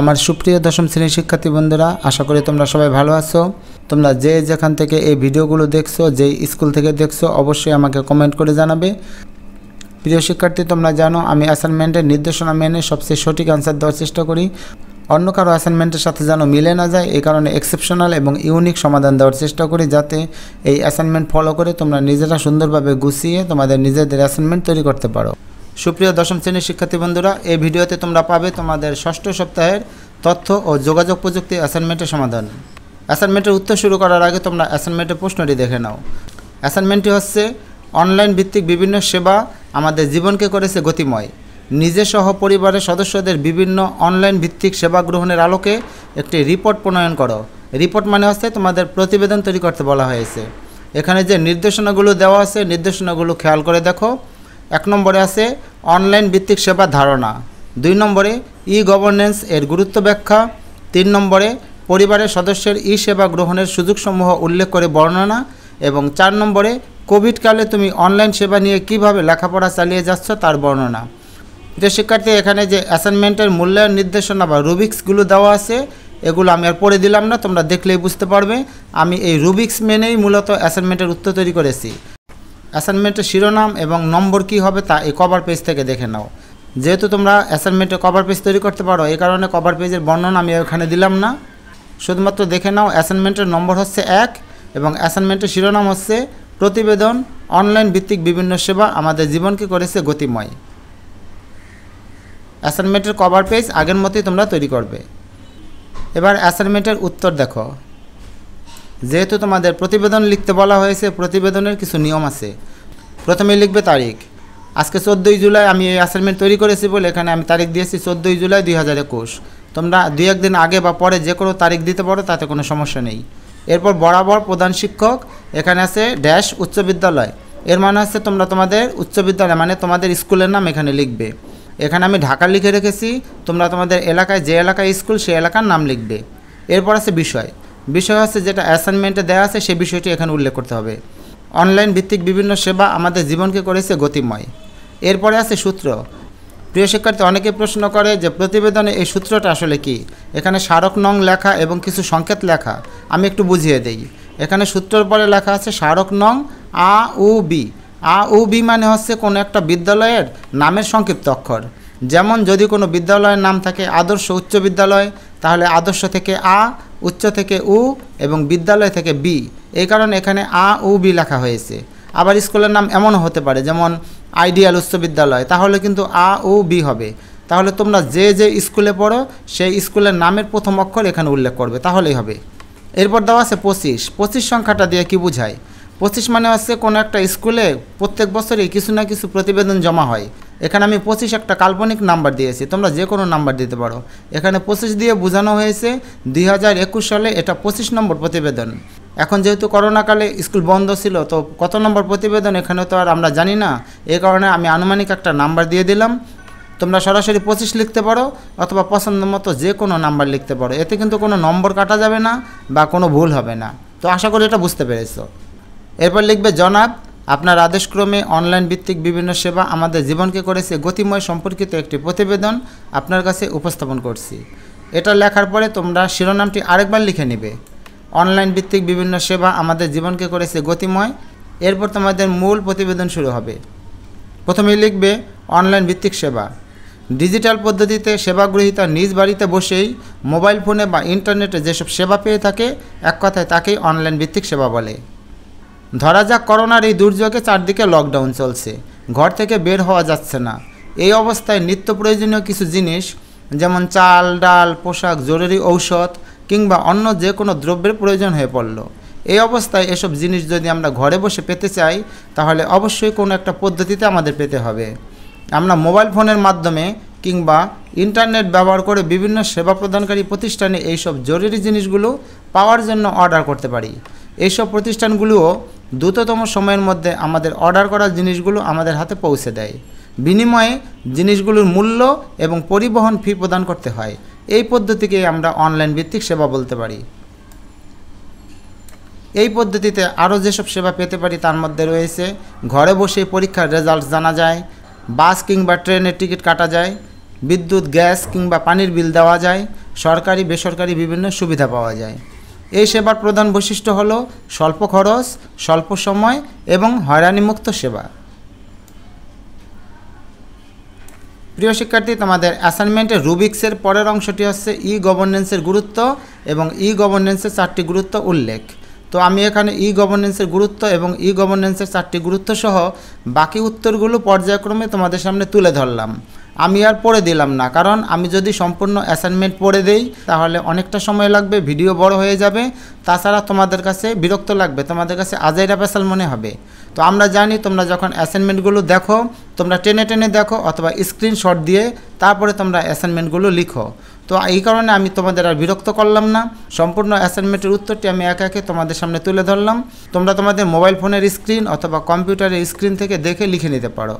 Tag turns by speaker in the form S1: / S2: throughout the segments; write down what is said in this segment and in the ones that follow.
S1: আমার সুপ্রিয় দশম শ্রেণির শিক্ষার্থী বন্ধুরা, আশা করি তোমরা সবাই ভালো আছো। তোমরা যে যেখান থেকে এই ভিডিওগুলো দেখছ, যেই স্কুল থেকে দেখছ, অবশ্যই আমাকে কমেন্ট করে জানাবে। প্রিয় শিক্ষার্থী, তোমরা জানো, আমি অ্যাসাইনমেন্টের নির্দেশনা মেনে সবচেয়ে সঠিক অ্যান্সার দেওয়ার চেষ্টা করি। অন্য কারও অ্যাসাইনমেন্টের সাথে যেন মিলে না যায় এই কারণে এক্সেপশনাল এবং ইউনিক সমাধান দেওয়ার চেষ্টা করি, যাতে এই অ্যাসাইনমেন্ট ফলো করে তোমরা নিজেরা সুন্দরভাবে গুছিয়ে তোমাদের নিজেদের অ্যাসাইনমেন্ট তৈরি করতে পারো। সুপ্রিয় দশম শ্রেণির শিক্ষার্থী বন্ধুরা, এই ভিডিওতে তোমরা পাবে তোমাদের ষষ্ঠ সপ্তাহের তথ্য ও যোগাযোগ প্রযুক্তি অ্যাসাইনমেন্টের সমাধান। অ্যাসাইনমেন্টের উত্তর শুরু করার আগে তোমরা অ্যাসাইনমেন্টের প্রশ্নটি দেখে নাও। অ্যাসাইনমেন্টটি হচ্ছে, অনলাইন ভিত্তিক বিভিন্ন সেবা আমাদের জীবনকে করেছে গতিময়। নিজে সহ পরিবারের সদস্যদের বিভিন্ন অনলাইন ভিত্তিক সেবা গ্রহণের আলোকে একটি রিপোর্ট প্রণয়ন করো। রিপোর্ট মানে হচ্ছে তোমাদের প্রতিবেদন তৈরি করতে বলা হয়েছে। এখানে যে নির্দেশনাগুলো দেওয়া আছে, নির্দেশনাগুলো খেয়াল করে দেখো। এক নম্বরে আছে অনলাইন ভিত্তিক সেবা ধারণা। দুই নম্বরে ই গভর্নেন্স এর গুরুত্ব ব্যাখ্যা। তিন নম্বরে পরিবারের সদস্যের ই সেবা গ্রহণের সুযোগসমূহ উল্লেখ করে বর্ণনা। এবং চার নম্বরে কোভিডকালে তুমি অনলাইন সেবা নিয়ে কীভাবে লেখাপড়া চালিয়ে যাচ্ছ তার বর্ণনা। যে শিক্ষার্থী এখানে যে অ্যাসাইনমেন্টের মূল্যায়ন নির্দেশনা বা রুবিক্সগুলো দেওয়া আছে, এগুলো আমি আর পড়ে দিলাম না, তোমরা দেখলেই বুঝতে পারবে। আমি এই রুবিক্স মেনেই মূলত অ্যাসাইনমেন্টের উত্তর তৈরি করেছি। অ্যাসাইনমেন্টের শিরোনাম এবং নম্বর কি হবে তা এই কভার পেজ থেকে দেখে নাও। যেহেতু তোমরা অ্যাসাইনমেন্টে কভার পেজ তৈরি করতে পারো, এই কারণে কভার পেজের বর্ণনা আমি ওখানে দিলাম না। শুধুমাত্র দেখে নাও অ্যাসাইনমেন্টের নম্বর হচ্ছে এক এবং অ্যাসাইনমেন্টের শিরোনাম হচ্ছে প্রতিবেদন অনলাইন ভিত্তিক বিভিন্ন সেবা আমাদের জীবনকে করেছে গতিময়। অ্যাসাইনমেন্টের কভার পেজ আগের মতোই তোমরা তৈরি করবে। এবার অ্যাসাইনমেন্টের উত্তর দেখো। যেহেতু তোমাদের প্রতিবেদন লিখতে বলা হয়েছে, প্রতিবেদনের কিছু নিয়ম আছে। প্রথমে লিখবে তারিখ। আজকে চোদ্দোই জুলাই আমি এই অ্যাসাইনমেন্ট তৈরি করেছি বলে এখানে আমি তারিখ দিয়েছি চোদ্দোই জুলাই দুই হাজার একুশ। তোমরা দুই একদিন আগে বা পরে যে কোনো তারিখ দিতে পারো, তাতে কোনো সমস্যা নেই। এরপর বরাবর প্রধান শিক্ষক, এখানে আছে ড্যাশ উচ্চ বিদ্যালয়। এর মানে হচ্ছে তোমরা তোমাদের উচ্চ বিদ্যালয় মানে তোমাদের স্কুলের নাম এখানে লিখবে। এখানে আমি ঢাকা লিখে রেখেছি, তোমরা তোমাদের এলাকায় যে এলাকায় স্কুল সেই এলাকার নাম লিখবে। এরপর আছে বিষয়। বিষয় হচ্ছে যেটা অ্যাসাইনমেন্টে দেওয়া আছে সেই বিষয়টি এখানে উল্লেখ করতে হবে। অনলাইন ভিত্তিক বিভিন্ন সেবা আমাদের জীবনকে করেছে গতিময়। এরপরে আছে সূত্র। প্রিয় শিক্ষার্থী, অনেকে প্রশ্ন করে যে প্রতিবেদনে এই সূত্রটা আসলে কি? এখানে স্মারক নং লেখা এবং কিছু সংকেত লেখা। আমি একটু বুঝিয়ে দেই। এখানে সূত্রের পরে লেখা আছে স্মারক নং আ উ বি। আ উ বি মানে হচ্ছে কোনো একটা বিদ্যালয়ের নামের সংক্ষিপ্ত অক্ষর। যেমন যদি কোনো বিদ্যালয়ের নাম থাকে আদর্শ উচ্চ বিদ্যালয়, তাহলে আদর্শ থেকে আ, উচ্চ থেকে উ এবং বিদ্যালয় থেকে বি। এই কারণে এখানে আ উ বি লেখা হয়েছে। আবার স্কুলের নাম এমনও হতে পারে, যেমন আইডিয়াল উচ্চ বিদ্যালয়। তাহলে কিন্তু আ ও বি হবে। তাহলে তোমরা যে যে স্কুলে পড়ো, সেই স্কুলের নামের প্রথম অক্ষর এখানে উল্লেখ করবে। তাহলেই হবে। এরপর দেওয়া আছে পঁচিশ। পঁচিশ সংখ্যাটা দিয়ে কি বোঝায়? পঁচিশ মানে হচ্ছে কোনো একটা স্কুলে প্রত্যেক বছরই কিছু না কিছু প্রতিবেদন জমা হয়। এখানে আমি পঁচিশ একটা কাল্পনিক নাম্বার দিয়েছি। তোমরা যে কোনো নাম্বার দিতে পারো। এখানে পঁচিশ দিয়ে বোঝানো হয়েছে দুই হাজার একুশ সালে এটা পঁচিশ নম্বর প্রতিবেদন। এখন যেহেতু করোনাকালে স্কুল বন্ধ ছিল, তো কত নম্বর প্রতিবেদন এখানে তো আর আমরা জানি না। এই কারণে আমি আনুমানিক একটা নাম্বার দিয়ে দিলাম। তোমরা সরাসরি পঁচিশ লিখতে পারো অথবা পছন্দ মতো যে কোনো নাম্বার লিখতে পারো। এতে কিন্তু কোনো নম্বর কাটা যাবে না বা কোনো ভুল হবে না। তো আশা করি এটা বুঝতে পেরেছ। এরপর লিখবে, জনাব, আপনার আদেশক্রমে অনলাইন ভিত্তিক বিভিন্ন সেবা আমাদের জীবনকে করেছে গতিময় সম্পর্কিত একটি প্রতিবেদন আপনার কাছে উপস্থাপন করছি। এটা লেখার পরে তোমরা শিরোনামটি আরেকবার লিখে নেবে। অনলাইন ভিত্তিক বিভিন্ন সেবা আমাদের জীবনকে করেছে গতিময়। এরপর তোমাদের মূল প্রতিবেদন শুরু হবে। প্রথমেই লিখবে অনলাইন ভিত্তিক সেবা। ডিজিটাল পদ্ধতিতে সেবা গ্রহীতা নিজ বাড়িতে বসেই মোবাইল ফোনে বা ইন্টারনেটে যেসব সেবা পেয়ে থাকে, এক কথায় তাকেই অনলাইন ভিত্তিক সেবা বলে। ধরা যাক করোনার এই দুর্যোগে চারদিকে লকডাউন চলছে। ঘর থেকে বের হওয়া যাচ্ছে না। এই অবস্থায় নিত্য প্রয়োজনীয় কিছু জিনিস, যেমন চাল, ডাল, পোশাক, জরুরি ঔষধ কিংবা অন্য যে কোনো দ্রব্যের প্রয়োজন হয়ে পড়ল। এই অবস্থায় এসব জিনিস যদি আমরা ঘরে বসে পেতে চাই, তাহলে অবশ্যই কোনো একটা পদ্ধতিতে আমাদের পেতে হবে। আমরা মোবাইল ফোনের মাধ্যমে কিংবা ইন্টারনেট ব্যবহার করে বিভিন্ন সেবা প্রদানকারী প্রতিষ্ঠানে এইসব জরুরি জিনিসগুলো পাওয়ার জন্য অর্ডার করতে পারি। এইসব প্রতিষ্ঠানগুলোও দ্রুততম সময়ের মধ্যে আমাদের অর্ডার করা জিনিসগুলো আমাদের হাতে পৌঁছে দেয়। বিনিময়ে জিনিসগুলোর মূল্য এবং পরিবহন ফি প্রদান করতে হয়। এই পদ্ধতিকে আমরা অনলাইন ভিত্তিক সেবা বলতে পারি। এই পদ্ধতিতে আরও যেসব সেবা পেতে পারি তার মধ্যে রয়েছে, ঘরে বসে পরীক্ষার রেজাল্ট জানা যায় বাস কিংবা ট্রেনের টিকিট কাটা যায়, বিদ্যুৎ, গ্যাস কিংবা পানির বিল দেওয়া যায়, সরকারি, বেসরকারি বিভিন্ন সুবিধা পাওয়া যায়। এই সেবার প্রধান বৈশিষ্ট্য হল স্বল্প খরচ, স্বল্প সময় এবং হয়রানিমুক্ত সেবা। প্রিয় শিক্ষার্থী, তোমাদের অ্যাসাইনমেন্টের রুবিক্সের পরের অংশটি হচ্ছে ই গভর্নেন্সের গুরুত্ব এবং ই গভর্নেন্সের চারটি গুরুত্ব উল্লেখ। তো আমি এখানে ই গভর্নেন্সের গুরুত্ব এবং ই গভর্নেন্সের চারটি গুরুত্ব সহ বাকি উত্তরগুলো পর্যায়ক্রমে তোমাদের সামনে তুলে ধরলাম। আমি আর পড়ে দিলাম না। কারণ আমি যদি সম্পূর্ণ অ্যাসাইনমেন্ট পড়ে দেই, তাহলে অনেকটা সময় লাগবে ভিডিও বড় হয়ে যাবে। তাছাড়া তোমাদের কাছে বিরক্ত লাগবে, তোমাদের কাছে আজাইরা পেশাল মনে হবে। তো আমরা জানি তোমরা যখন অ্যাসাইনমেন্টগুলো দেখো, তোমরা টেনে টেনে দেখো অথবা স্ক্রিনশট দিয়ে তারপরে তোমরা অ্যাসাইনমেন্টগুলো লিখো। তো এই কারণে আমি তোমাদের আর বিরক্ত করলাম না। সম্পূর্ণ অ্যাসাইনমেন্টের উত্তরটি আমি একে একে তোমাদের সামনে তুলে ধরলাম। তোমরা তোমাদের মোবাইল ফোনের স্ক্রিন অথবা কম্পিউটারের স্ক্রিন থেকে দেখে লিখে নিতে পারো।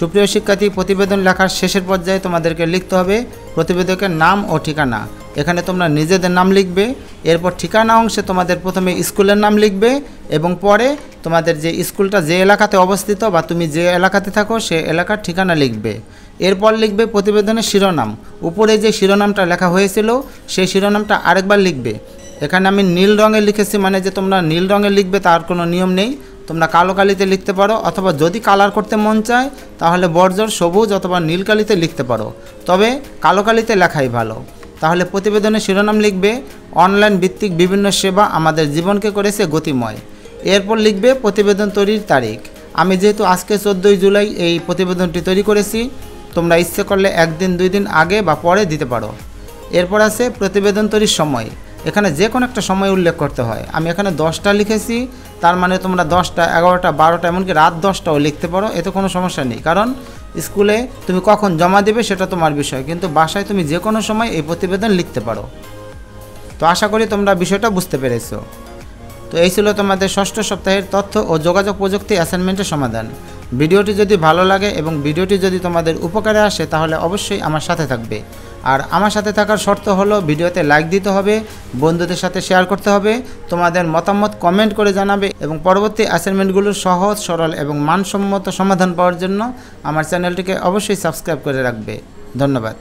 S1: সুপ্রিয় শিক্ষার্থী, প্রতিবেদন লেখার শেষের পর্যায়ে তোমাদেরকে লিখতে হবে প্রতিবেদকের নাম ও ঠিকানা। এখানে তোমরা নিজেদের নাম লিখবে, এরপর ঠিকানা অংশে তোমাদের প্রথমে স্কুলের নাম লিখবে এবং পরে তোমাদের যে স্কুলটা যে এলাকাতে অবস্থিত বা তুমি যে এলাকাতে থাকো সে এলাকার ঠিকানা লিখবে। এরপর লিখবে প্রতিবেদনের শিরোনাম। উপরে যে শিরোনামটা লেখা হয়েছিল, সেই শিরোনামটা আরেকবার লিখবে। এখানে আমি নীল রঙে লিখেছি মানে যে তোমরা নীল রঙে লিখবে তার কোনো নিয়ম নেই। তোমরা কালো কালিতে লিখতে পারো, অথবা যদি কালার করতে মন চায়, তাহলে বর্জর সবুজ অথবা নীল কালিতে লিখতে পারো। তবে কালো কালিতে লেখাই ভালো। তাহলে প্রতিবেদনের শিরোনাম লিখবে, অনলাইন ভিত্তিক বিভিন্ন সেবা আমাদের জীবনকে করেছে গতিময়। এরপর লিখবে, প্রতিবেদন তৈরির তারিখ। আমি যেহেতু আজকে চোদ্দোই জুলাই, এই প্রতিবেদনটি তৈরি করেছি। তোমরা ইচ্ছে করলে একদিন, দুই দিন আগে বা পরে দিতে পারো। এরপর আছে প্রতিবেদন তৈরির সময়। এখানে যে কোনো একটা সময় উল্লেখ করতে হয়। আমি এখানে দশটা লিখেছি। তার মানে তোমরা দশটা, এগারোটা, বারোটা, এমনকি রাত দশটাও লিখতে পারো, এতে কোনো সমস্যা নেই। কারণ স্কুলে তুমি কখন জমা দেবে সেটা তোমার বিষয়, কিন্তু বাসায় তুমি যে কোনো সময় এই প্রতিবেদন লিখতে পারো। তো আশা করি তোমরা বিষয়টা বুঝতে পেরেছ। তো এই ছিল তোমাদের ষষ্ঠ সপ্তাহের তথ্য ও যোগাযোগ প্রযুক্তি অ্যাসাইনমেন্টের সমাধান। ভিডিওটি যদি ভালো লাগে এবং ভিডিওটি যদি তোমাদের উপকারে আসে, তাহলে অবশ্যই আমার সাথে থাকবে। আর আমার সাথে থাকার শর্ত হলো ভিডিওতে লাইক দিতে হবে, বন্ধুদের সাথে শেয়ার করতে হবে, তোমাদের মতামত কমেন্ট করে জানাবে এবং পরবর্তী অ্যাসাইনমেন্টগুলোর সহজ, সরল এবং মানসম্মত সমাধান পাওয়ার জন্য আমার চ্যানেলটিকে অবশ্যই সাবস্ক্রাইব করে রাখবে। ধন্যবাদ।